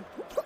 어?